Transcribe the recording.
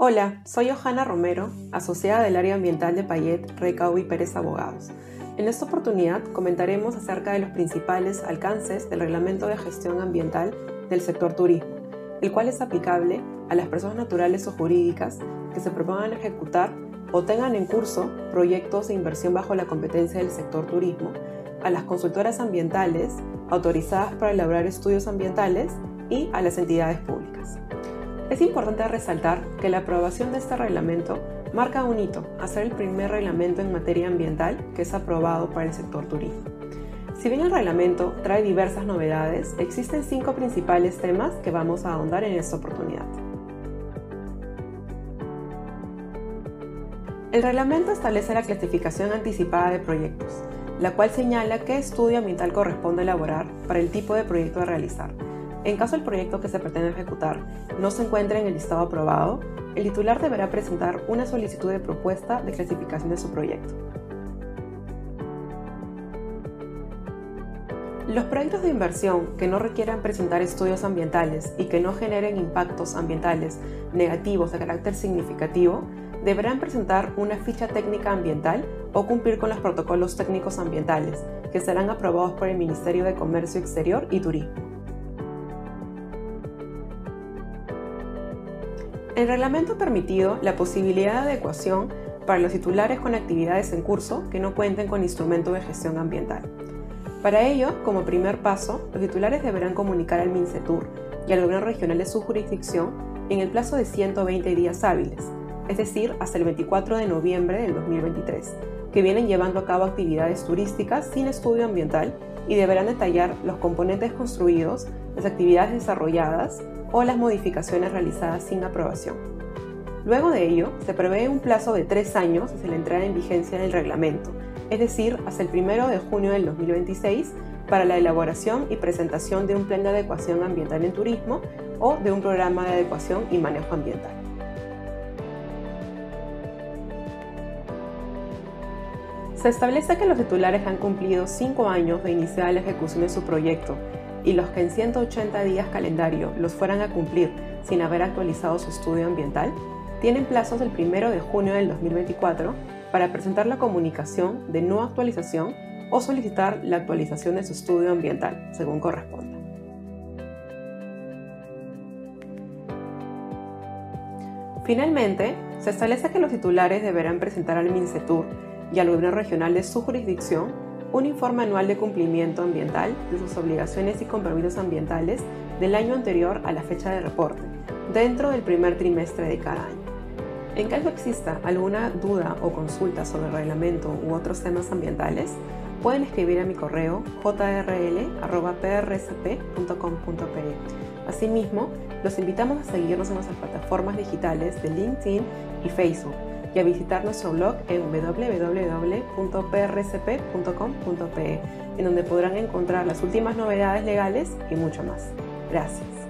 Hola, soy Johanna Romero, asociada del área ambiental de Payet, Recau y Pérez Abogados. En esta oportunidad comentaremos acerca de los principales alcances del Reglamento de Gestión Ambiental del sector turismo, el cual es aplicable a las personas naturales o jurídicas que se propongan ejecutar o tengan en curso proyectos de inversión bajo la competencia del sector turismo, a las consultoras ambientales autorizadas para elaborar estudios ambientales y a las entidades públicas. Es importante resaltar que la aprobación de este reglamento marca un hito a ser el primer reglamento en materia ambiental que es aprobado para el sector turismo. Si bien el reglamento trae diversas novedades, existen cinco principales temas que vamos a ahondar en esta oportunidad. El reglamento establece la clasificación anticipada de proyectos, la cual señala qué estudio ambiental corresponde elaborar para el tipo de proyecto a realizar, en caso el proyecto que se pretende ejecutar no se encuentre en el listado aprobado, el titular deberá presentar una solicitud de propuesta de clasificación de su proyecto. Los proyectos de inversión que no requieran presentar estudios ambientales y que no generen impactos ambientales negativos de carácter significativo deberán presentar una ficha técnica ambiental o cumplir con los protocolos técnicos ambientales, que serán aprobados por el Ministerio de Comercio Exterior y Turismo. El reglamento ha permitido la posibilidad de adecuación para los titulares con actividades en curso que no cuenten con instrumento de gestión ambiental. Para ello, como primer paso, los titulares deberán comunicar al MINCETUR y al gobierno regional de su jurisdicción en el plazo de 120 días hábiles, es decir, hasta el 24 de noviembre del 2023, que vienen llevando a cabo actividades turísticas sin estudio ambiental y deberán detallar los componentes construidos, las actividades desarrolladas, o las modificaciones realizadas sin aprobación. Luego de ello, se prevé un plazo de tres años desde la entrada en vigencia del reglamento, es decir, hasta el 1 de junio del 2026, para la elaboración y presentación de un plan de adecuación ambiental en turismo o de un programa de adecuación y manejo ambiental. Se establece que los titulares han cumplido cinco años de iniciar la ejecución de su proyecto y los que en 180 días calendario los fueran a cumplir sin haber actualizado su estudio ambiental, tienen plazos del 1 de junio del 2024 para presentar la comunicación de no actualización o solicitar la actualización de su estudio ambiental, según corresponda. Finalmente, se establece que los titulares deberán presentar al MINCETUR y al gobierno regional de su jurisdicción un informe anual de cumplimiento ambiental de sus obligaciones y compromisos ambientales del año anterior a la fecha de reporte, dentro del primer trimestre de cada año. En caso exista alguna duda o consulta sobre el reglamento u otros temas ambientales, pueden escribir a mi correo jrl.prsp.com.pe. Asimismo, los invitamos a seguirnos en nuestras plataformas digitales de LinkedIn y Facebook y a visitar nuestro blog en www.prcp.com.pe, en donde podrán encontrar las últimas novedades legales y mucho más. Gracias.